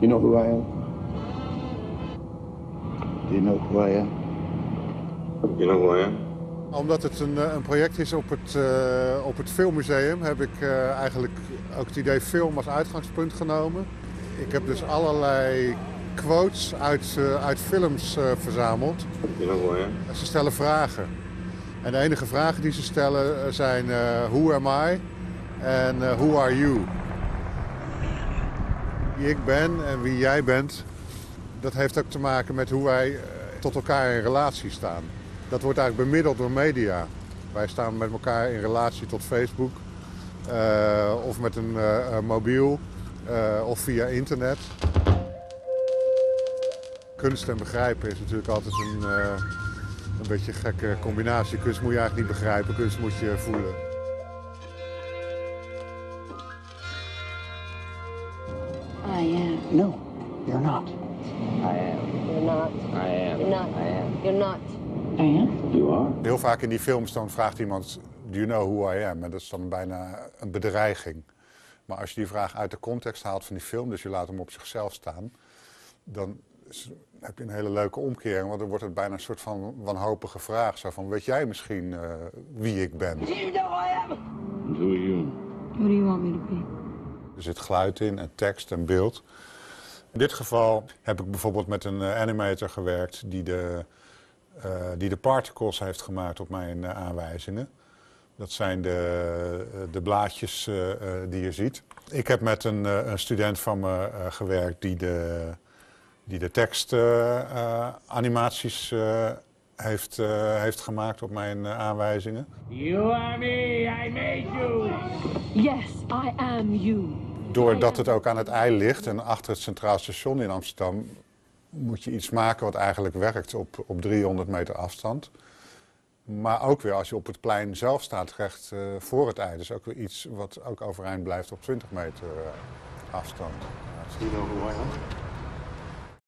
You know who I am? Do you know who I am? You know who I am? Omdat het een, eh, een project is op het, uh, op het Filmmuseum... heb ik uh, eigenlijk ook het idee film als uitgangspunt genomen. Ik heb dus allerlei quotes uit, uh, uit films verzameld. You know who I am? Ze stellen vragen. En de enige vragen die ze stellen zijn... who am I? En who are you? Wie ik ben en wie jij bent... dat heeft ook te maken met hoe wij tot elkaar in relatie staan. Dat wordt eigenlijk bemiddeld door media. Wij staan met elkaar in relatie tot Facebook. Uh, of met een uh, mobiel. Of via internet. Kunst en begrijpen is natuurlijk altijd een, een beetje een gekke combinatie. Kunst moet je eigenlijk niet begrijpen, kunst moet je voelen. No, you're not. I am. You're not. I am. You're not. I am. You're not. I am. You are. Heel vaak in die films dan vraagt iemand, do you know who I am? En dat is dan bijna een bedreiging. Maar als je die vraag uit de context haalt van die film, dus je laat hem op zichzelf staan, dan heb je een hele leuke omkering. Want dan wordt het bijna een soort van wanhopige vraag. Zo van, weet jij misschien uh, wie ik ben? Do you know who I am? Who are you? What do you want me to be? Er zit geluid in en tekst en beeld. In dit geval heb ik bijvoorbeeld met een animator gewerkt die de, uh, die de particles heeft gemaakt op mijn uh, aanwijzingen. Dat zijn de, de blaadjes uh, die je ziet. Ik heb met een, een student van me gewerkt die de, die de tekstanimaties heeft, heeft gemaakt op mijn aanwijzingen. You are me, I made you. Yes, I am you. Doordat het ook aan het ei ligt en achter het Centraal Station in Amsterdam... moet je iets maken wat eigenlijk werkt op, op 300 meter afstand. Maar ook weer als je op het plein zelf staat, recht uh, voor het ei. Dus ook weer iets wat ook overeind blijft op 20 meter uh, afstand. Who I am?